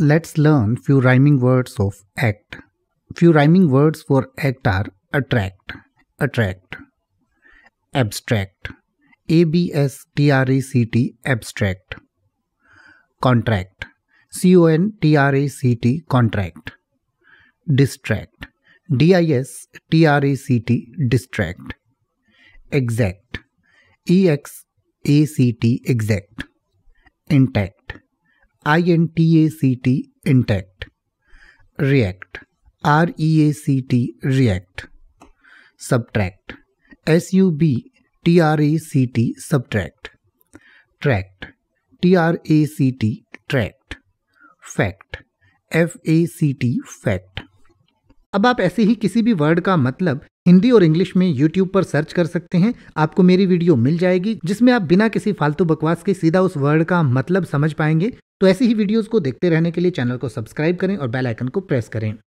let's learn few rhyming words of act. Few rhyming words for act are attract, attract, abstract, A B S T R A C T, abstract, contract, C O N T R A C T, contract, distract, D I S T R A C T, distract, exact, E X A C T, exact, intact, I N T A C T, intact, react, R E A C T, react, subtract, S U B T R A C T, subtract, tract, T R A C T, tract, fact, F A C T, fact. अब आप ऐसे ही किसी भी word का मतलब हिंदी और English में YouTube पर सर्च कर सकते हैं। आपको मेरी वीडियो मिल जाएगी जिसमें आप बिना किसी फालतू बकवास के सीधा उस वर्ड का मतलब समझ पाएँगे। तो ऐसी ही वीडियोस को देखते रहने के लिए चैनल को सब्सक्राइब करें और बेल आइकन को प्रेस करें।